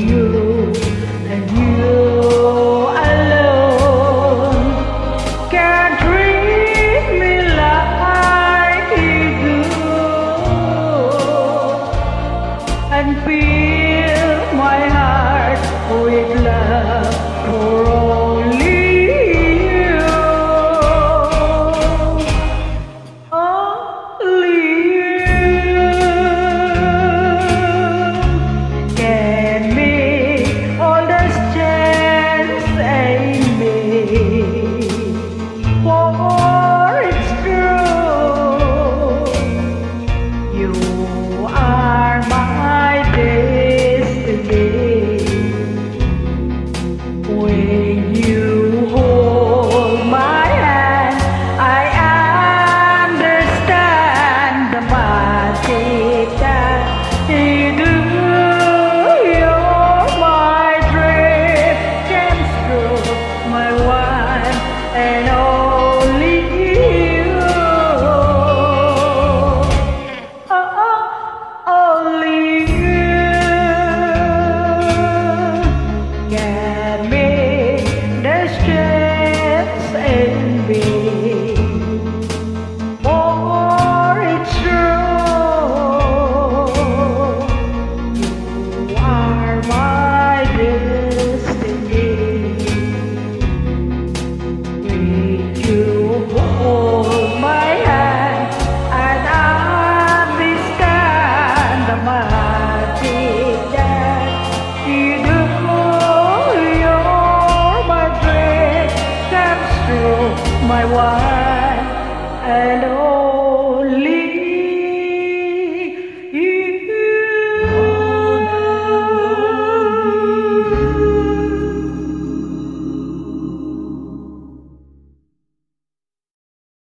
you my wife and